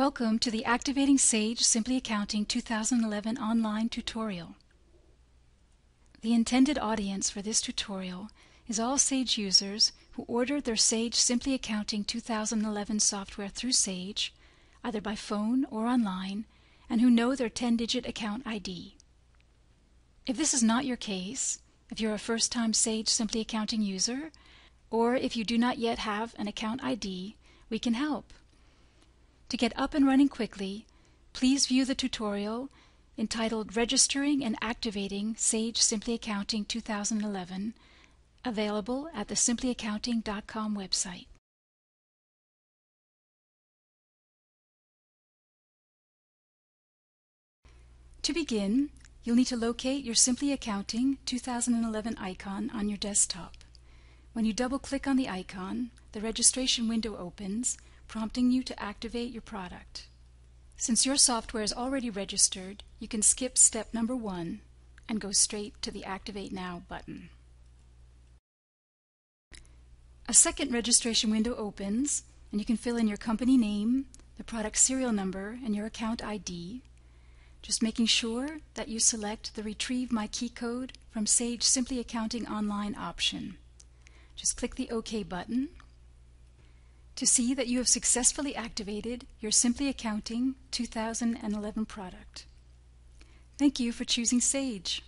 Welcome to the Activating Sage Simply Accounting 2011 online tutorial. The intended audience for this tutorial is all Sage users who ordered their Sage Simply Accounting 2011 software through Sage, either by phone or online, and who know their 10-digit account ID. If this is not your case, if you're a first-time Sage Simply Accounting user, or if you do not yet have an account ID, we can help. To get up and running quickly, please view the tutorial entitled Registering and Activating Sage Simply Accounting 2011 available at the simplyaccounting.com website. To begin, you'll need to locate your Simply Accounting 2011 icon on your desktop. When you double-click on the icon, the registration window opens prompting you to activate your product. Since your software is already registered, you can skip step number one and go straight to the Activate Now button. A second registration window opens and you can fill in your company name, the product serial number, and your account ID, just making sure that you select the Retrieve My Key Code from Sage Simply Accounting Online option. Just click the OK button to see that you have successfully activated your Simply Accounting 2011 product. Thank you for choosing Sage.